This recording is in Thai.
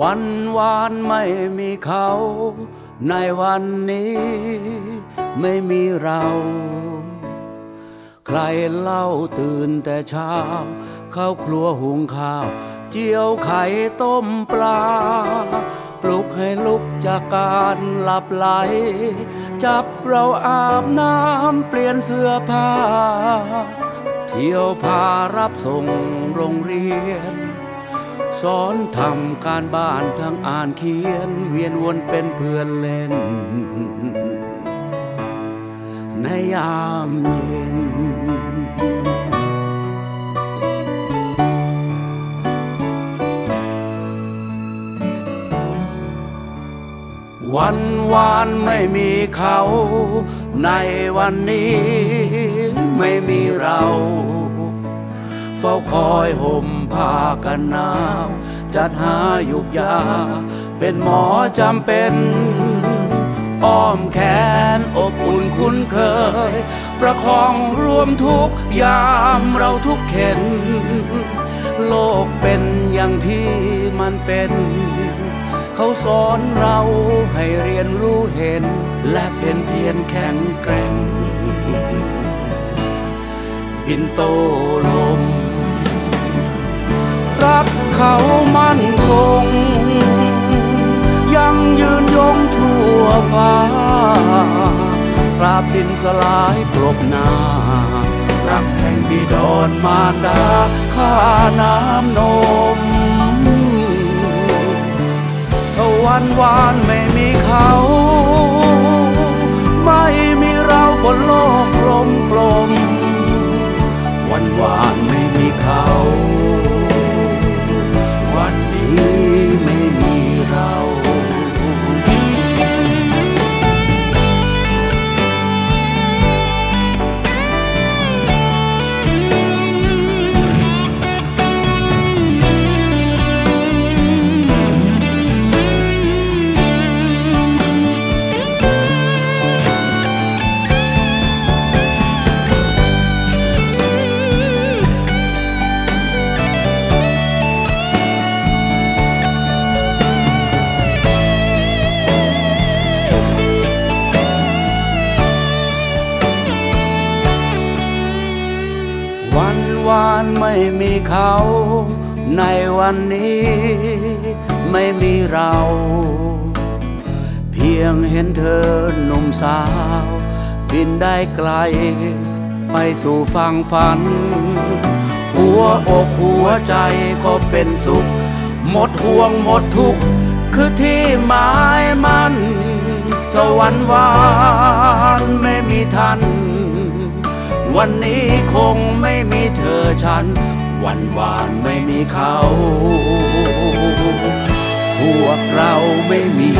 วันวานไม่มีเขา ในวันนี้ไม่มีเรา ใครเล่าตื่นแต่เช้า เข้าครัวหุงข้าว เจียวไข่ต้มปลา ปลุกให้ลุกจากการหลับไหล จับเราอาบน้ำเปลี่ยนเสื้อผ้า เที่ยวพารับส่งโรงเรียน สอนทำการบ้านทั้งอ่านเขียน เวียนวนเป็นเพื่อนเล่น ในยามเย็น วันวานไม่มีเขา ในวันนี้ไม่มีเรา เฝ้าคอยห่มผ้ากันหนาว จัดหายุกยา เป็นหมอจำเป็นอ้อมแขนอบอุ่นคุ้นเคย ประคองรวมทุกยามเราทุกเข็น โลกเป็นอย่างที่มันเป็น เขาสอนเราให้เรียนรู้เห็น และเป็นเพียรแข็งแกร่ง บินโตล รักเขามั่นคง ยังยืนยงชั่วฟ้าปราบดินสลายกลบหนารักแห่งบิดอนมารดาข้าน้ำนมถ้าวันวานไม่มีเขา ไม่มีเราบนโลกกลมกลม วันวานไม่มีเขา ในวันนี้ไม่มีเรา เพียงเห็นเธอหนุ่มสาว บินได้ไกล ไปสู่ฝั่งฝัน หัวอกหัวใจก็เป็นสุข หมดห่วงหมดทุกข์คือที่หมายมันถ้าวันวานไม่มีทัน วันนี้คงไม่มีเธอฉัน วันวานไม่มีเขา พวกเราไม่มี